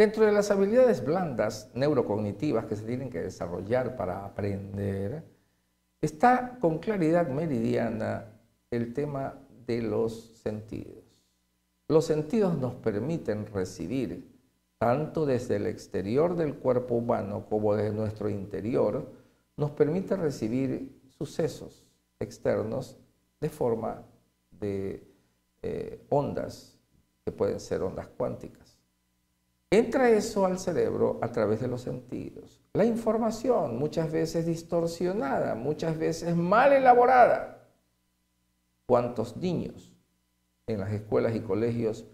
Dentro de las habilidades blandas neurocognitivas que se tienen que desarrollar para aprender, está con claridad meridiana el tema de los sentidos. Los sentidos nos permiten recibir, tanto desde el exterior del cuerpo humano como desde nuestro interior, nos permite recibir sucesos externos de forma de eh, ondas, que pueden ser ondas cuánticas. Entra eso al cerebro a través de los sentidos. La información, muchas veces distorsionada, muchas veces mal elaborada. ¿Cuántos niños en las escuelas y colegios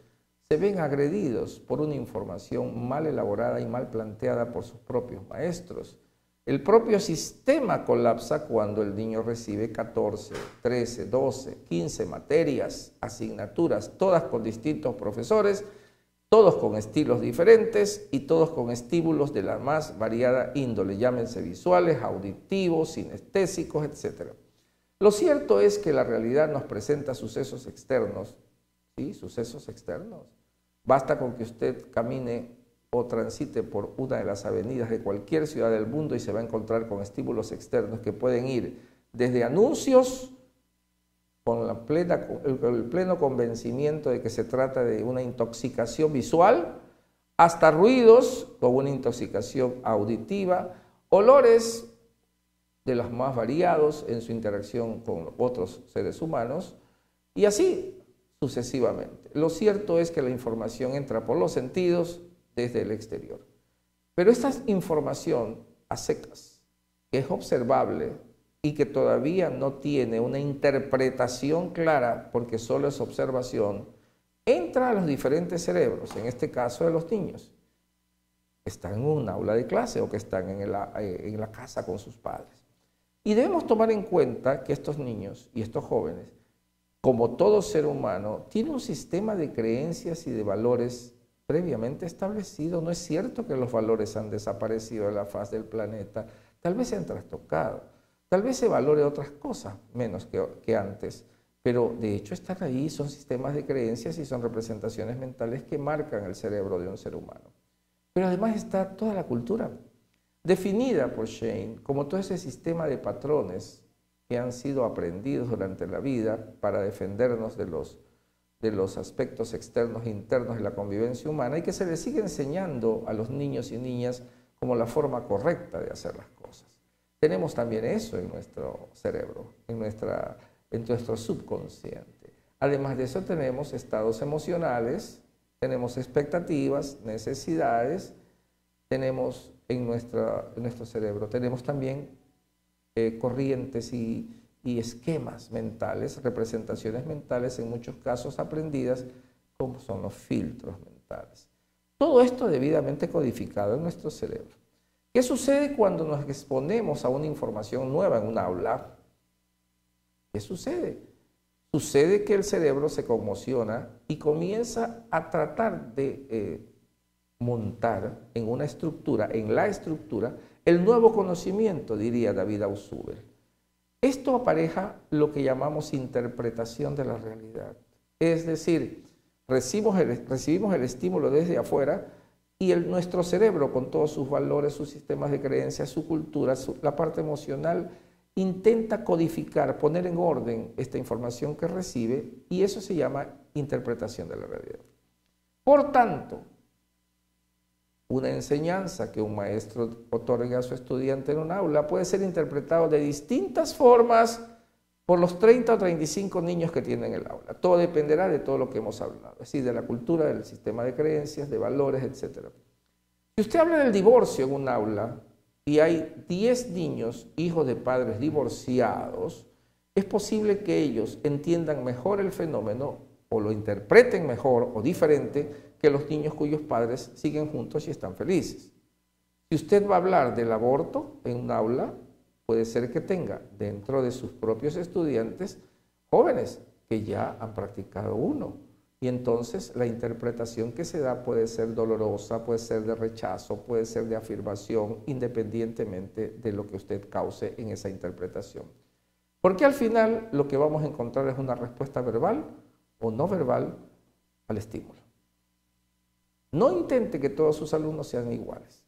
se ven agredidos por una información mal elaborada y mal planteada por sus propios maestros? El propio sistema colapsa cuando el niño recibe 14, 13, 12, 15 materias, asignaturas, todas con distintos profesores todos con estilos diferentes y todos con estímulos de la más variada índole, llámense visuales, auditivos, sinestésicos, etc. Lo cierto es que la realidad nos presenta sucesos externos, ¿sí? Sucesos externos. Basta con que usted camine o transite por una de las avenidas de cualquier ciudad del mundo y se va a encontrar con estímulos externos que pueden ir desde anuncios con el, pleno convencimiento de que se trata de una intoxicación visual, hasta ruidos con una intoxicación auditiva, olores de los más variados en su interacción con otros seres humanos, y así sucesivamente. Lo cierto es que la información entra por los sentidos desde el exterior. Pero esta información a secas, que es observable y que todavía no tiene una interpretación clara, porque solo es observación, entra a los diferentes cerebros, en este caso de los niños, que están en un aula de clase o que están en la, eh, en la casa con sus padres. Y debemos tomar en cuenta que estos niños y estos jóvenes, como todo ser humano, tienen un sistema de creencias y de valores previamente establecido. No es cierto que los valores han desaparecido de la faz del planeta, tal vez se han trastocado Tal vez se valore otras cosas menos que, antes, pero de hecho están ahí, son sistemas de creencias y son representaciones mentales que marcan el cerebro de un ser humano. Pero además está toda la cultura, definida por Shane como todo ese sistema de patrones que han sido aprendidos durante la vida para defendernos de los, de los aspectos externos e internos de la convivencia humana y que se les sigue enseñando a los niños y niñas como la forma correcta de hacer las cosas. Tenemos también eso en nuestro cerebro, en, nuestra, en nuestro subconsciente. Además de eso tenemos estados emocionales, tenemos expectativas, necesidades, tenemos en, nuestro cerebro, tenemos también eh, corrientes y esquemas mentales, representaciones mentales, en muchos casos aprendidas, como son los filtros mentales. Todo esto debidamente codificado en nuestro cerebro. ¿Qué sucede cuando nos exponemos a una información nueva en un aula? ¿Qué sucede? Sucede que el cerebro se conmociona y comienza a tratar de eh, montar en una estructura, en la estructura, el nuevo conocimiento, diría David Ausubel. Esto apareja lo que llamamos interpretación de la realidad. Es decir, recibimos el, recibimos el estímulo desde afuera, y el, nuestro cerebro, con todos sus valores, sus sistemas de creencias, su cultura, la parte emocional, intenta codificar, poner en orden esta información que recibe y eso se llama interpretación de la realidad. Por tanto, una enseñanza que un maestro otorga a su estudiante en un aula puede ser interpretado de distintas formas por los 30 o 35 niños que tienen el aula. Todo dependerá de todo lo que hemos hablado, es decir, de la cultura, del sistema de creencias, de valores, etc. Si usted habla del divorcio en un aula y hay 10 niños, hijos de padres divorciados, es posible que ellos entiendan mejor el fenómeno o lo interpreten mejor o diferente que los niños cuyos padres siguen juntos y están felices. Si usted va a hablar del aborto en un aula, puede ser que tenga dentro de sus propios estudiantes jóvenes que ya han practicado uno. Y entonces la interpretación que se da puede ser dolorosa, puede ser de rechazo, puede ser de afirmación, independientemente de lo que usted cause en esa interpretación. Porque al final lo que vamos a encontrar es una respuesta verbal o no verbal al estímulo. No intente que todos sus alumnos sean iguales.